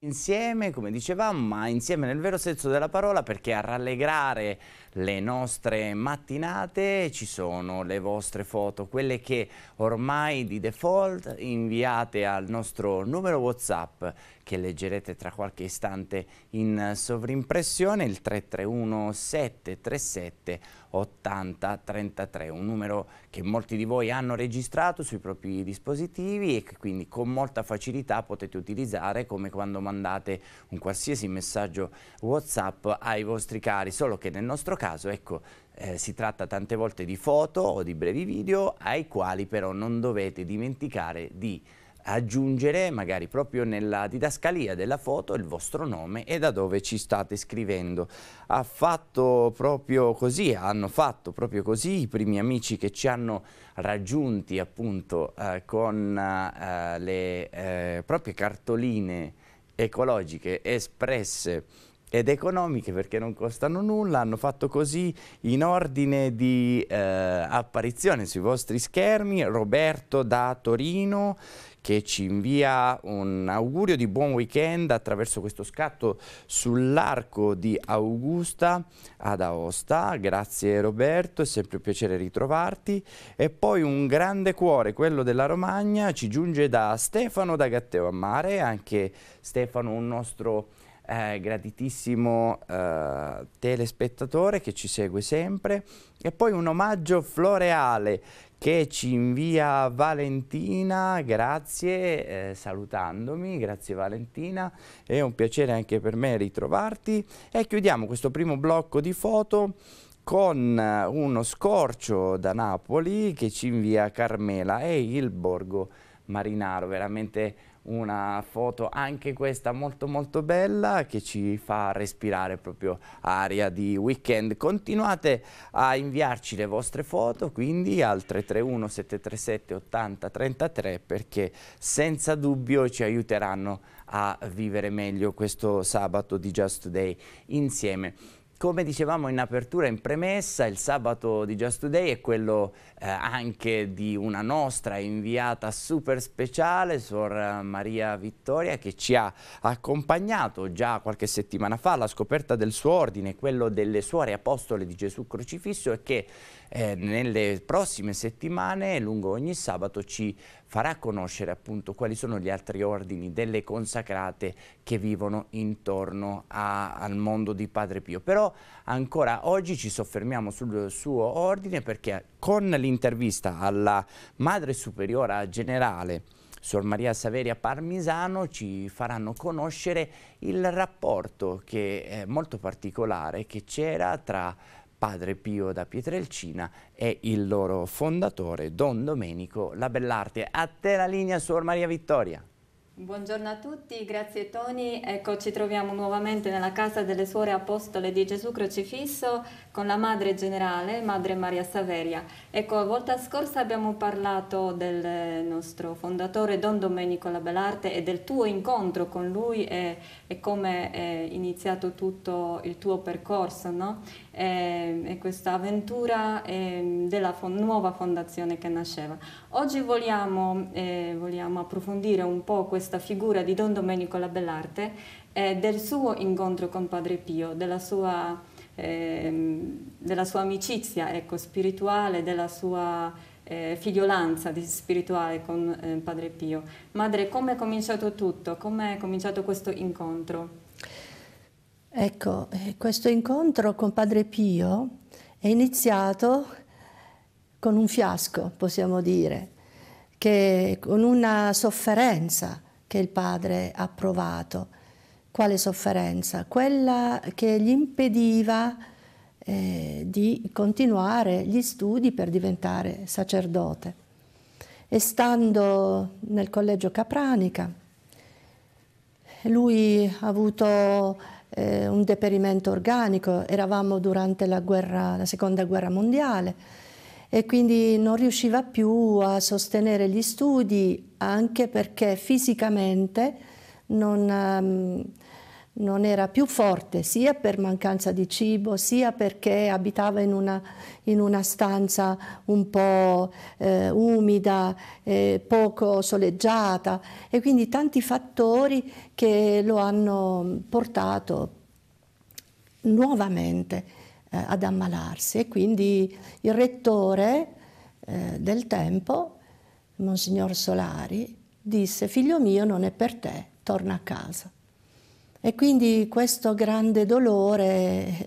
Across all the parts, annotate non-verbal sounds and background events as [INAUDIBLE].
Insieme, come dicevamo, ma insieme nel vero senso della parola perché a rallegrare le nostre mattinate ci sono le vostre foto, quelle che ormai di default inviate al nostro numero WhatsApp che leggerete tra qualche istante in sovrimpressione, il 331 737 8033, un numero che molti di voi hanno registrato sui propri dispositivi e che quindi con molta facilità potete utilizzare come quando mandate un qualsiasi messaggio WhatsApp ai vostri cari, solo che nel nostro caso ecco, eh, si tratta tante volte di foto o di brevi video ai quali però non dovete dimenticare di aggiungere magari proprio nella didascalia della foto il vostro nome e da dove ci state scrivendo. Ha fatto proprio così, hanno fatto proprio così i primi amici che ci hanno raggiunti appunto eh, con eh, le eh, proprie cartoline ecologiche espresse ed economiche perché non costano nulla, hanno fatto così in ordine di eh, apparizione sui vostri schermi Roberto da Torino che ci invia un augurio di buon weekend attraverso questo scatto sull'arco di Augusta ad Aosta. Grazie Roberto, è sempre un piacere ritrovarti. E poi un grande cuore, quello della Romagna, ci giunge da Stefano da Gatteo a Mare, anche Stefano un nostro eh, graditissimo eh, telespettatore che ci segue sempre. E poi un omaggio floreale che ci invia Valentina, grazie, eh, salutandomi, grazie Valentina, è un piacere anche per me ritrovarti. E chiudiamo questo primo blocco di foto con uno scorcio da Napoli che ci invia Carmela e il Borgo Marinaro, veramente una foto anche questa molto molto bella che ci fa respirare proprio aria di weekend. Continuate a inviarci le vostre foto quindi al 331 737 80 33 perché senza dubbio ci aiuteranno a vivere meglio questo sabato di Just Today insieme. Come dicevamo in apertura, in premessa, il sabato di Just Today è quello eh, anche di una nostra inviata super speciale, Sor Maria Vittoria, che ci ha accompagnato già qualche settimana fa. Alla scoperta del suo ordine, quello delle Suore Apostole di Gesù Crocifisso e che eh, nelle prossime settimane, lungo ogni sabato, ci farà conoscere appunto quali sono gli altri ordini delle consacrate che vivono intorno a, al mondo di Padre Pio. Però ancora oggi ci soffermiamo sul suo ordine perché con l'intervista alla Madre Superiora Generale Sor Maria Saveria Parmisano ci faranno conoscere il rapporto che è molto particolare che c'era tra Padre Pio da Pietrelcina e il loro fondatore Don Domenico La Bellarte. A te la linea, Suor Maria Vittoria. Buongiorno a tutti, grazie Tony. Ecco, ci troviamo nuovamente nella casa delle suore apostole di Gesù Crocifisso con la Madre Generale, Madre Maria Saveria. Ecco, la volta scorsa abbiamo parlato del nostro fondatore Don Domenico Labellarte e del tuo incontro con lui e, e come è iniziato tutto il tuo percorso, no? E, e questa avventura e, della fon nuova fondazione che nasceva. Oggi vogliamo, eh, vogliamo approfondire un po' questa figura di Don Domenico Labellarte e del suo incontro con Padre Pio, della sua Ehm, della sua amicizia ecco, spirituale, della sua eh, figliolanza spirituale con eh, Padre Pio. Madre, come è cominciato tutto? Come è cominciato questo incontro? Ecco, eh, questo incontro con Padre Pio è iniziato con un fiasco, possiamo dire, che, con una sofferenza che il padre ha provato quale sofferenza? Quella che gli impediva eh, di continuare gli studi per diventare sacerdote. E stando nel collegio Capranica, lui ha avuto eh, un deperimento organico, eravamo durante la, guerra, la seconda guerra mondiale e quindi non riusciva più a sostenere gli studi anche perché fisicamente non, um, non era più forte sia per mancanza di cibo, sia perché abitava in una, in una stanza un po' eh, umida, eh, poco soleggiata e quindi tanti fattori che lo hanno portato nuovamente eh, ad ammalarsi e quindi il rettore eh, del tempo, Monsignor Solari, disse figlio mio non è per te, torna a casa. E quindi questo grande dolore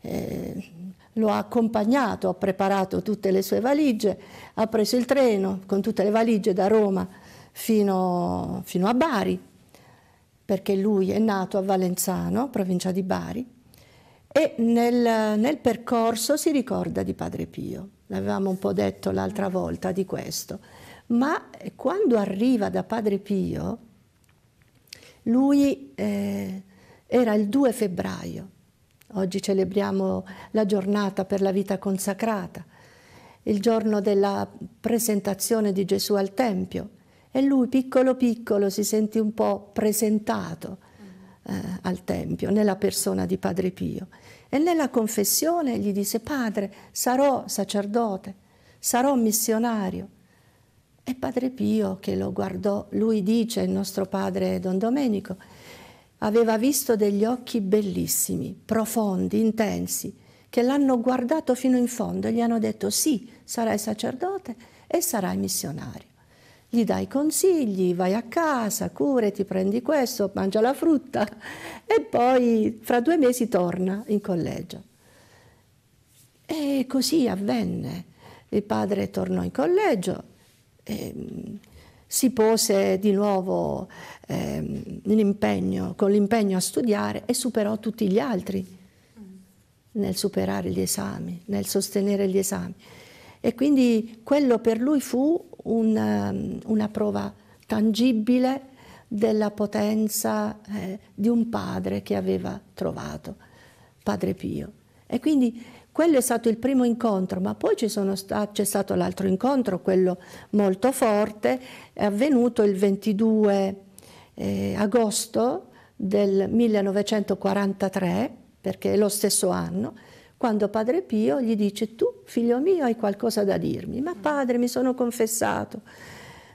eh, lo ha accompagnato, ha preparato tutte le sue valigie, ha preso il treno con tutte le valigie da Roma fino, fino a Bari, perché lui è nato a Valenzano, provincia di Bari, e nel, nel percorso si ricorda di Padre Pio. L'avevamo un po' detto l'altra volta di questo. Ma quando arriva da Padre Pio, lui eh, era il 2 febbraio, oggi celebriamo la giornata per la vita consacrata, il giorno della presentazione di Gesù al Tempio. E lui piccolo piccolo si sentì un po' presentato eh, al Tempio nella persona di Padre Pio. E nella confessione gli disse Padre sarò sacerdote, sarò missionario e Padre Pio che lo guardò, lui dice, il nostro padre Don Domenico, aveva visto degli occhi bellissimi, profondi, intensi, che l'hanno guardato fino in fondo e gli hanno detto sì, sarai sacerdote e sarai missionario. Gli dai consigli, vai a casa, curati, prendi questo, mangia la frutta [LAUGHS] e poi fra due mesi torna in collegio. E così avvenne. Il padre tornò in collegio, eh, si pose di nuovo eh, impegno, con l'impegno a studiare e superò tutti gli altri nel superare gli esami, nel sostenere gli esami. E quindi quello per lui fu una, una prova tangibile della potenza eh, di un padre che aveva trovato, Padre Pio. E quindi quello è stato il primo incontro, ma poi sta, c'è stato l'altro incontro, quello molto forte, è avvenuto il 22 eh, agosto del 1943, perché è lo stesso anno, quando Padre Pio gli dice tu, figlio mio, hai qualcosa da dirmi. Ma padre, mi sono confessato.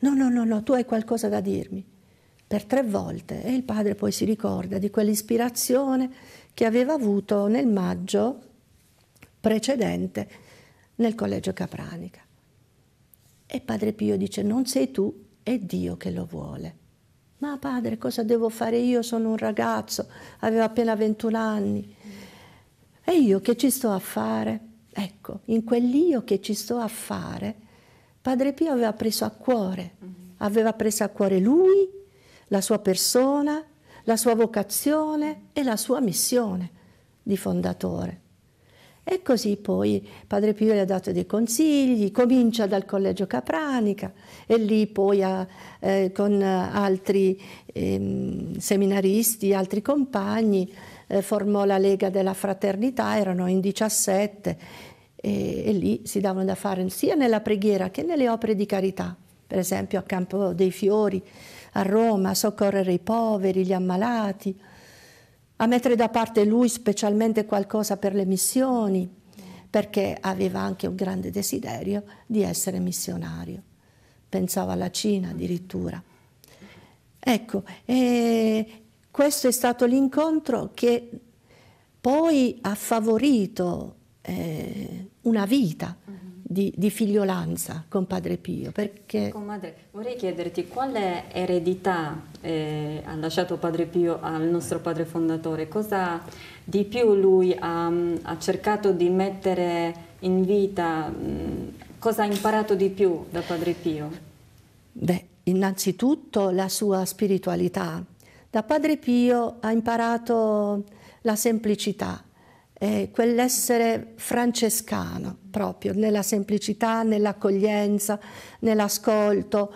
No, no, no, no, tu hai qualcosa da dirmi. Per tre volte. E il padre poi si ricorda di quell'ispirazione che aveva avuto nel maggio precedente nel collegio Capranica. E Padre Pio dice, non sei tu, è Dio che lo vuole. Ma padre, cosa devo fare io? Sono un ragazzo, avevo appena 21 anni. E io che ci sto a fare? Ecco, in quell'io che ci sto a fare, Padre Pio aveva preso a cuore, aveva preso a cuore lui, la sua persona, la sua vocazione e la sua missione di fondatore. E così poi Padre Pio gli ha dato dei consigli, comincia dal Collegio Capranica e lì poi ha, eh, con altri eh, seminaristi, altri compagni, eh, formò la Lega della Fraternità, erano in 17 e, e lì si davano da fare sia nella preghiera che nelle opere di carità, per esempio a Campo dei Fiori, a Roma, a soccorrere i poveri, gli ammalati a mettere da parte lui specialmente qualcosa per le missioni, perché aveva anche un grande desiderio di essere missionario. Pensava alla Cina addirittura. Ecco, questo è stato l'incontro che poi ha favorito eh, una vita di, di, figliolanza con Padre Pio. Perché... Con madre, vorrei chiederti quale eredità eh, ha lasciato Padre Pio al nostro padre fondatore? Cosa di più lui ha, ha cercato di mettere in vita? Mh, cosa ha imparato di più da Padre Pio? Beh, innanzitutto la sua spiritualità. Da Padre Pio ha imparato la semplicità, eh, quell'essere francescano proprio, nella semplicità, nell'accoglienza, nell'ascolto.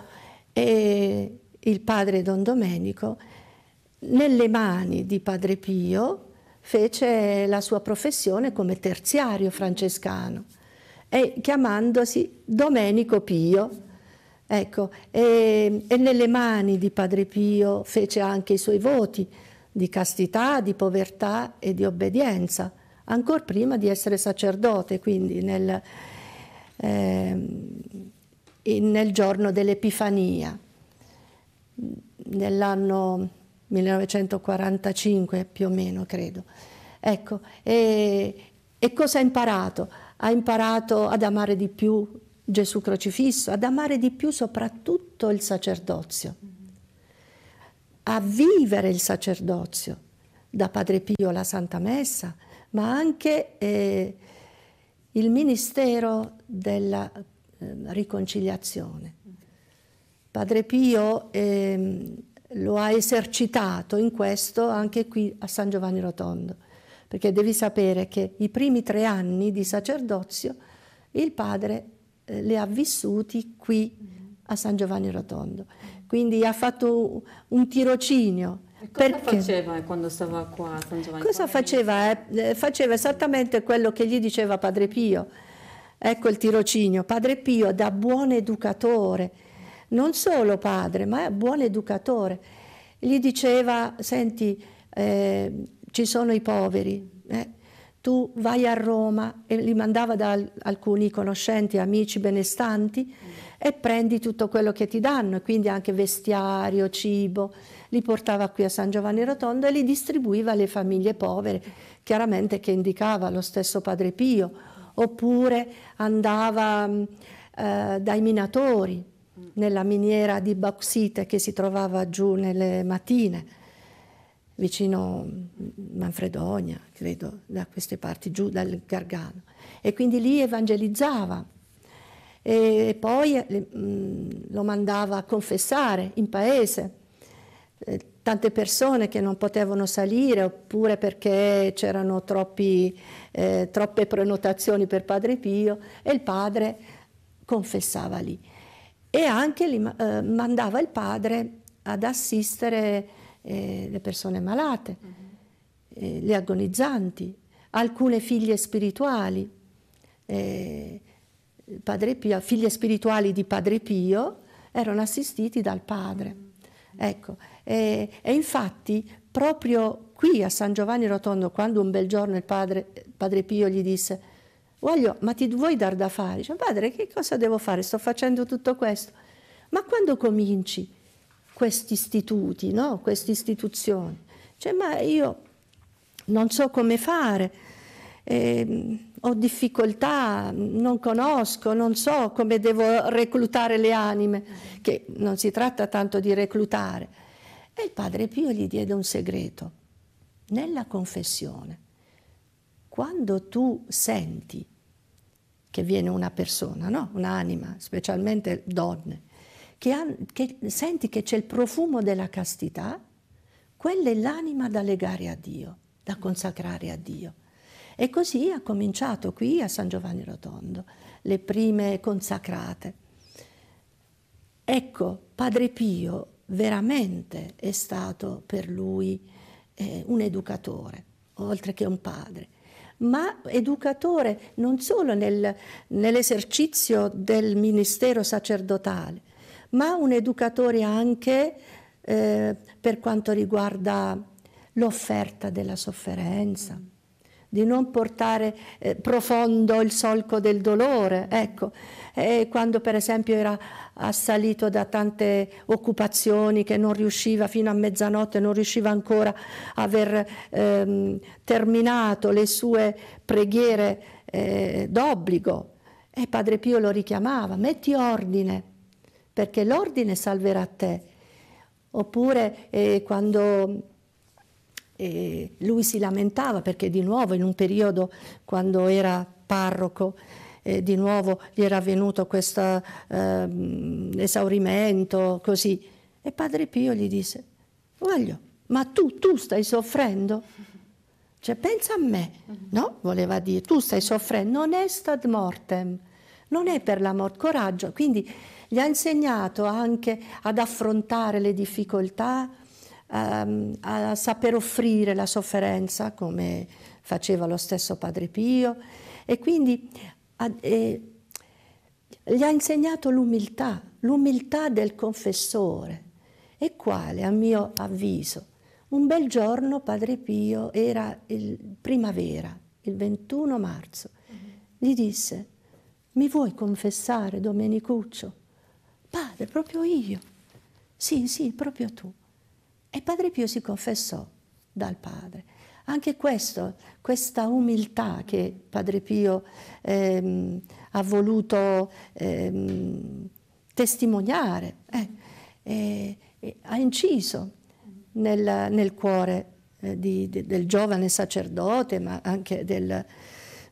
E il padre Don Domenico, nelle mani di Padre Pio, fece la sua professione come terziario francescano e chiamandosi Domenico Pio. Ecco, e, e nelle mani di Padre Pio fece anche i suoi voti di castità, di povertà e di obbedienza, ancora prima di essere sacerdote, quindi nel, eh, nel giorno dell'Epifania, nell'anno 1945 più o meno, credo. Ecco, e, e cosa ha imparato? Ha imparato ad amare di più Gesù crocifisso, ad amare di più soprattutto il sacerdozio, a vivere il sacerdozio, da Padre Pio la Santa Messa, ma anche eh, il ministero della eh, riconciliazione. Padre Pio eh, lo ha esercitato in questo anche qui a San Giovanni Rotondo, perché devi sapere che i primi tre anni di sacerdozio il padre eh, li ha vissuti qui a San Giovanni Rotondo. Quindi ha fatto un tirocinio. E cosa perché? faceva quando stava qua San Giovanni? Cosa faceva? Eh? eh? Faceva esattamente quello che gli diceva Padre Pio. Ecco il tirocinio. Padre Pio da buon educatore non solo padre, ma buon educatore. Gli diceva, senti, eh, ci sono i poveri, eh, tu vai a Roma e li mandava da alcuni conoscenti, amici benestanti mm. e prendi tutto quello che ti danno, quindi anche vestiario, cibo, li portava qui a San Giovanni Rotondo e li distribuiva alle famiglie povere, chiaramente che indicava lo stesso Padre Pio, oppure andava eh, dai minatori, nella miniera di bauxite che si trovava giù nelle mattine, vicino Manfredonia, credo, da queste parti, giù dal Gargano. E quindi lì evangelizzava. E poi eh, lo mandava a confessare in paese. Eh, tante persone che non potevano salire oppure perché c'erano troppi, eh, troppe prenotazioni per Padre Pio e il padre confessava lì e anche li, eh, mandava il padre ad assistere eh, le persone malate, eh, le agonizzanti, alcune figlie spirituali, eh, Pio, figlie spirituali di Padre Pio erano assistiti dal padre. Ecco, e, e, infatti proprio qui a San Giovanni Rotondo, quando un bel giorno il padre, padre Pio gli disse Voglio, ma ti vuoi dar da fare? Dice, padre, che cosa devo fare? Sto facendo tutto questo. Ma quando cominci questi istituti, no? queste istituzioni? Cioè, ma io non so come fare, eh, ho difficoltà, non conosco, non so come devo reclutare le anime, che non si tratta tanto di reclutare. E il padre Pio gli diede un segreto. Nella confessione, quando tu senti che viene una persona, no? un'anima, specialmente donne, che, ha, che senti che c'è il profumo della castità, quella è l'anima da legare a Dio, da consacrare a Dio. E così ha cominciato qui a San Giovanni Rotondo, le prime consacrate. Ecco, Padre Pio veramente è stato per lui eh, un educatore, oltre che un padre ma educatore non solo nel, nell'esercizio del ministero sacerdotale, ma un educatore anche eh, per quanto riguarda l'offerta della sofferenza, di non portare eh, profondo il solco del dolore. Ecco, eh, quando per esempio era assalito da tante occupazioni che non riusciva fino a mezzanotte, non riusciva ancora a aver ehm, terminato le sue preghiere eh, d'obbligo. E Padre Pio lo richiamava, metti ordine, perché l'ordine salverà te. Oppure eh, quando eh, lui si lamentava, perché di nuovo in un periodo quando era parroco, eh, di nuovo gli era venuto questo eh, esaurimento, così. E Padre Pio gli disse, voglio, ma tu, tu stai soffrendo? Cioè, pensa a me, no? Voleva dire, tu stai soffrendo, non è stat mortem, non è per la morte, coraggio. Quindi gli ha insegnato anche ad affrontare le difficoltà, um, a saper offrire la sofferenza, come faceva lo stesso Padre Pio, e quindi eh, gli ha insegnato l'umiltà, l'umiltà del confessore. E quale, a mio avviso? Un bel giorno Padre Pio, era il primavera, il 21 marzo, gli disse, mi vuoi confessare Domenicuccio? Padre, proprio io. Sì, sì, proprio tu. E Padre Pio si confessò dal Padre. Anche questo, questa umiltà che Padre Pio ehm, ha voluto ehm, testimoniare, eh, eh, eh, ha inciso nel, nel cuore eh, di, di, del giovane sacerdote, ma anche del,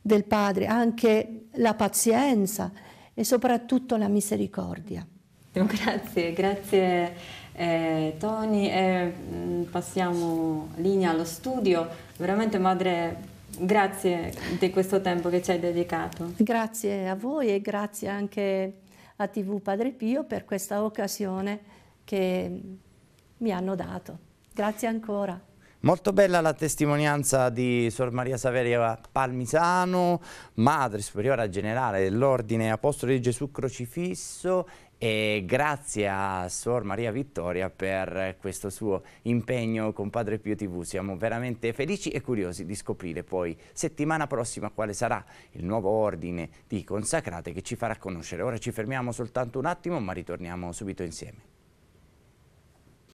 del padre, anche la pazienza e soprattutto la misericordia. [LAUGHS] Grazie, grazie eh, Tony. Eh, passiamo linea allo studio. Veramente madre, grazie di questo tempo che ci hai dedicato. Grazie a voi e grazie anche a TV Padre Pio per questa occasione che mi hanno dato. Grazie ancora. Molto bella la testimonianza di Sor Maria Saveria Palmisano, Madre Superiora Generale dell'Ordine Apostoli di Gesù Crocifisso e grazie a Sor Maria Vittoria per questo suo impegno con Padre Pio TV. Siamo veramente felici e curiosi di scoprire poi settimana prossima quale sarà il nuovo ordine di consacrate che ci farà conoscere. Ora ci fermiamo soltanto un attimo ma ritorniamo subito insieme.